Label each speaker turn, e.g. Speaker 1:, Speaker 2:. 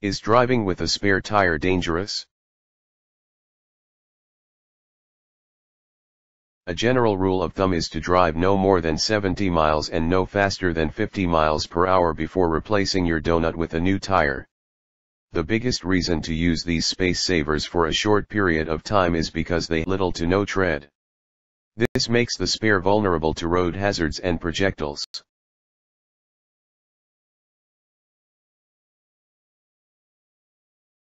Speaker 1: Is driving with a spare tire dangerous? A general rule of thumb is to drive no more than 70 miles and no faster than 50 miles per hour before replacing your donut with a new tire. The biggest reason to use these space savers for a short period of time is because they little to no tread. This makes the spare vulnerable to road hazards and projectiles.